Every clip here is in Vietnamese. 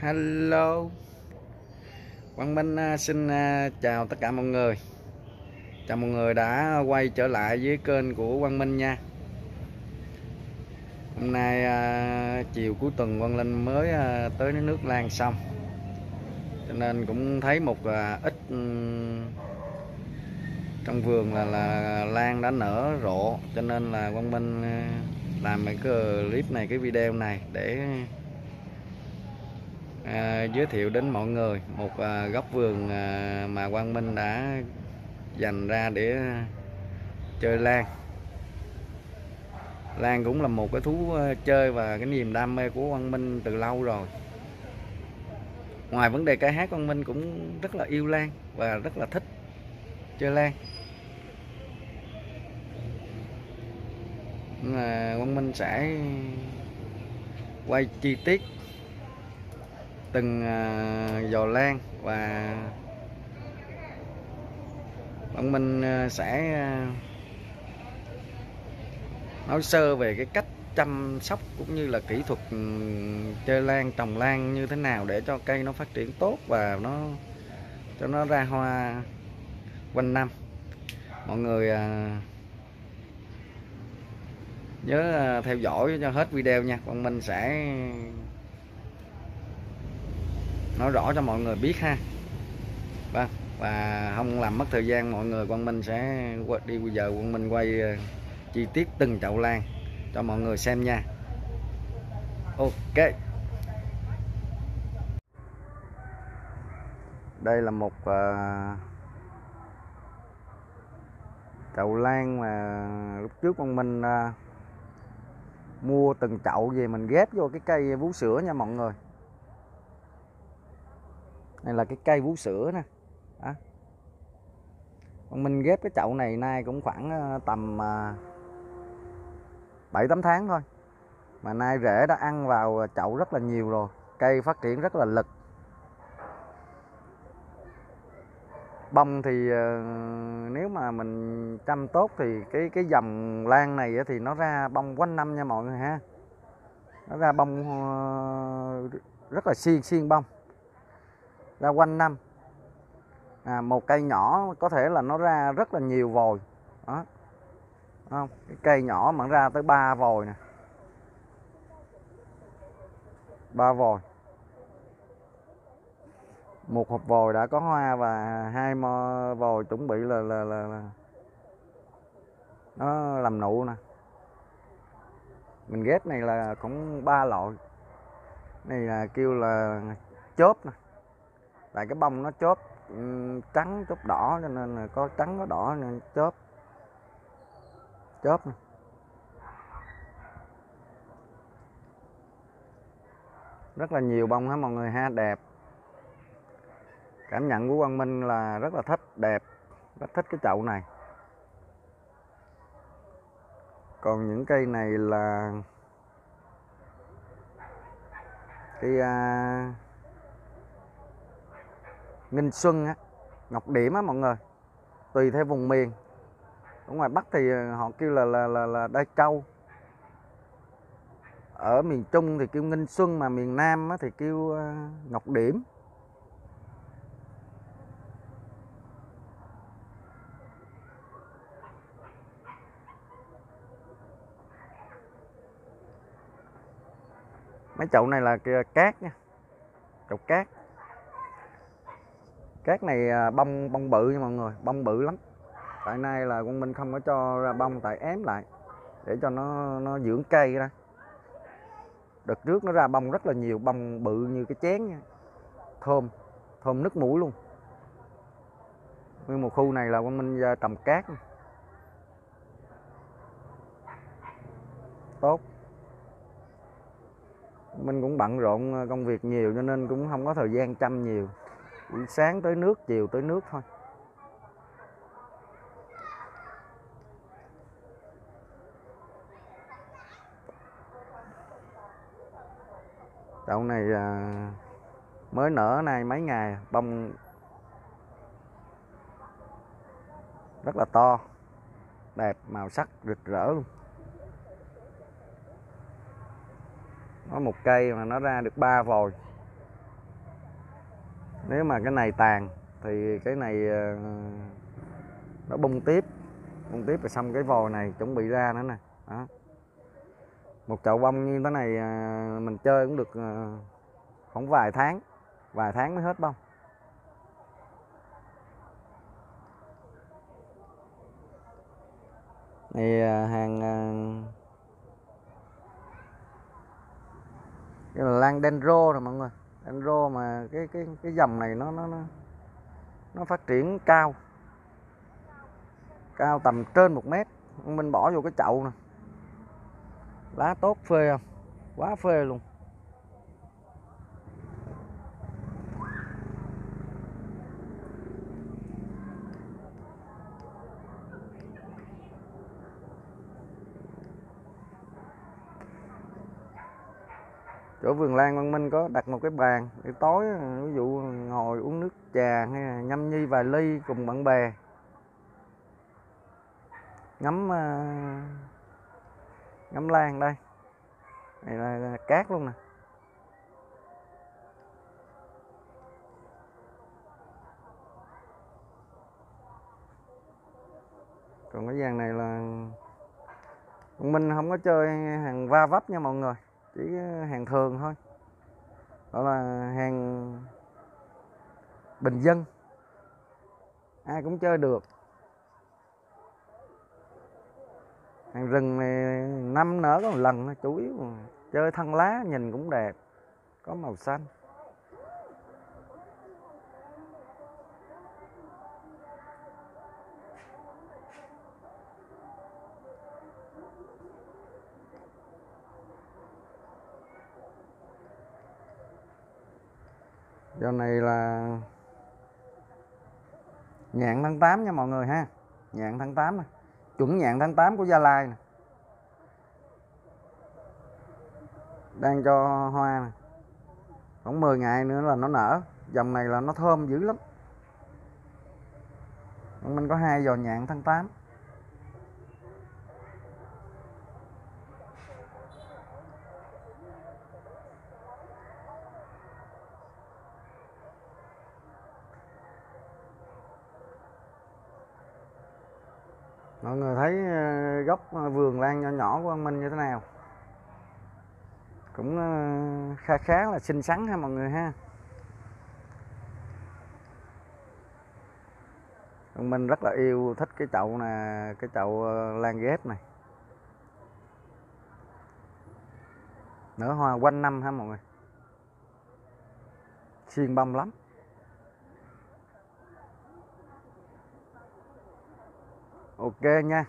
Hello. Quang Minh à, xin à, chào tất cả mọi người. Chào mọi người đã quay trở lại với kênh của Quang Minh nha. Hôm nay à, chiều cuối tuần Quang Linh mới tới nước Lan xong. Cho nên cũng thấy một ít trong vườn là là lan đã nở rộ. Cho nên là Quang Minh làm cái clip này, cái video này để à, giới thiệu đến mọi người một à, góc vườn à, mà Quang Minh đã dành ra để chơi lan. Lan cũng là một cái thú à, chơi và cái niềm đam mê của Quang Minh từ lâu rồi. Ngoài vấn đề ca hát Quang Minh cũng rất là yêu lan và rất là thích chơi lan. Là Quang Minh sẽ quay chi tiết từng à, giò lan và bọn mình à, sẽ à, nói sơ về cái cách chăm sóc cũng như là kỹ thuật ừ, chơi lan, trồng lan như thế nào để cho cây nó phát triển tốt và nó, cho nó ra hoa quanh năm. Mọi người nhớ theo dõi cho hết video nha. Bọn mình sẽ nói rõ cho mọi người biết ha. Vâng và không làm mất thời gian mọi người quang minh sẽ đi bây giờ quang minh quay ờ, chi tiết từng chậu lan cho mọi người xem nha. Ok. Đây là một uh, chậu lan mà lúc trước con minh uh, mua từng chậu về mình ghép vô cái cây vú sữa nha mọi người này là cái cây vú sữa nè. Đó. mình ghép cái chậu này nay cũng khoảng ờ, tầm ờ, bảy tám tháng thôi. Mà nay rễ đã ăn vào chậu rất là nhiều rồi, cây phát triển rất là lực. Bông thì ờ, nếu mà mình chăm tốt thì cái cái dòng lan này thì nó ra bông quanh năm nha mọi người ha. Nó ra bông rất là xiên xiên bông ra quanh năm. À, một cây nhỏ có thể là nó ra rất là nhiều vòi. Đó. Không? Cái cây nhỏ mà ra tới ba vòi nè. Ba vòi. Một hộp vòi đã có hoa và hai mò vòi chuẩn bị là là là, là nó làm nụ nè. Mình ghép này là cũng ba loại. Này là kêu là chớp nè tại cái bông nó chớp trắng chớp đỏ cho nên là có trắng có đỏ nên chớp chớp này. rất là nhiều bông hả mọi người ha? Đẹp. Cảm nhận của Quang Minh là rất là thích đẹp. Rất thích cái chậu này. Còn những cây này là cái uh, Nghinh Xuân á, Ngọc Điểm á mọi người tùy theo vùng miền. Ở ngoài Bắc thì ờ, họ kêu là là là, là đai trâu ở miền Trung thì kêu Nghinh Xuân mà miền Nam á, thì kêu uh, Ngọc Điểm. Mấy chậu này là cát nha chậu cát cát này à, bông bông bự nha mọi người, bông bự lắm. Tại nay là con minh không có cho ra bông, tại ém lại, để cho nó nó dưỡng cây ra. Đợt trước nó ra bông rất là nhiều, bông bự như cái chén nha. Thơm thơm nứt mũi luôn. Nguyên một khu này là con minh à, trồng cát. Tốt. Mình cũng bận rộn à, công việc nhiều cho nên cũng không có thời gian chăm nhiều sáng tới nước chiều tới nước thôi. Đậu này à, mới nở nay mấy ngày bông rất là to đẹp màu sắc rực rỡ luôn. Có một cây mà nó ra được ba vòi nếu mà cái này tàn thì cái này ờ, nó bung tiếp. Bung tiếp rồi xong cái vòi này chuẩn bị ra nữa nè. Đó. Một chậu bông như thế này ờ, mình chơi cũng được ờ, khoảng vài tháng vài tháng mới hết bông. Này hàng cái là lan dendro rồi mọi người enro mà cái cái cái dòng này nó nó nó nó phát triển cao. Cao tầm trên một mét. Mình bỏ vô cái chậu nè. Lá tốt phê không? Quá phê luôn. Chỗ vườn lan văn minh có đặt một cái bàn để tối, ví dụ ngồi uống nước trà hay là nhâm nhi vài ly cùng bạn bè. Ngắm ờ, ngắm lan đây. Này là cát luôn nè. Còn cái dàn này là mình không có chơi hàng va vấp nha mọi người chỉ ờ, hàng thường thôi. Đó là hàng bình dân. Ai cũng chơi được. Hàng rừng này năm nở có một lần thôi, chủ yếu chơi thân lá, nhìn cũng đẹp, có màu xanh. Giờ này là nhạn tháng 8 nha mọi người ha. Nhạn tháng 8 này chuẩn nhạn tháng 8 của Gia Lai này. đang cho hoa này. khoảng 10 ngày nữa là nó nở. Dòng này là nó thơm dữ lắm. Mình có hai giò nhạn tháng 8 mọi người thấy ờ, góc ờ, vườn lan nhỏ nhỏ của anh Minh như thế nào? Cũng ờ, khá khá là xinh xắn ha mọi người ha. Anh Minh rất là yêu, thích cái chậu nè, cái chậu lan ghép này. Nở hoa quanh năm ha mọi người. Xiên bông lắm. Ok nha.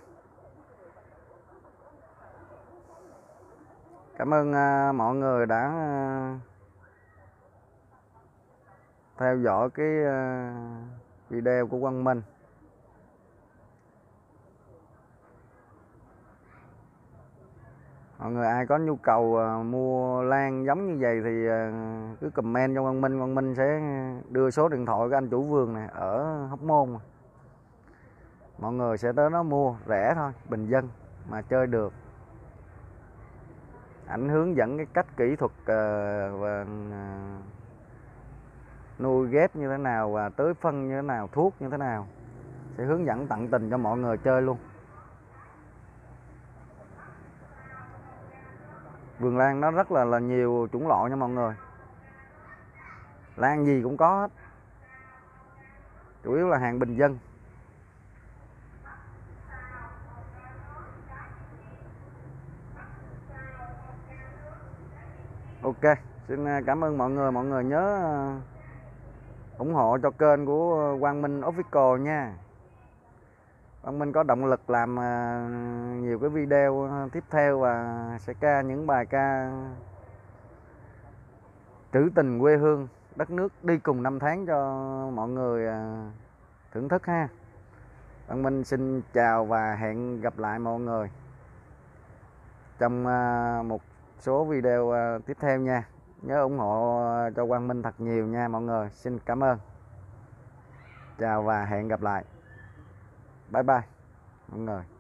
Cảm ơn uh, mọi người đã uh, theo dõi cái uh, video của Quang Minh. Mọi người ai có nhu cầu mua lan giống như vậy thì cứ comment cho Quang Minh. Quang Minh sẽ đưa số điện thoại của anh chủ vườn này ở Hóc Môn mọi người sẽ tới nó mua rẻ thôi bình dân mà chơi được. Ảnh hướng dẫn cái cách kỹ thuật uh, và uh, nuôi ghép như thế nào và tưới phân như thế nào thuốc như thế nào. Sẽ hướng dẫn tận tình cho mọi người chơi luôn. Vườn lan nó rất là là nhiều chủng loại nha mọi người. Lan gì cũng có hết. Chủ yếu là hàng bình dân. Ok, xin à, cảm ơn mọi người. Mọi người nhớ à, ủng hộ cho kênh của Quang Minh Official nha. Quang Minh có động lực làm à, nhiều cái video tiếp theo và sẽ ca những bài ca trữ tình quê hương, đất nước đi cùng năm tháng cho mọi người thưởng thức ha. Quang Minh xin chào và hẹn gặp lại mọi người trong một số video à, tiếp theo nha. Nhớ ủng hộ à, cho Quang Minh thật nhiều nha mọi người. Xin cảm ơn. Chào và hẹn gặp lại. Bye bye, mọi người.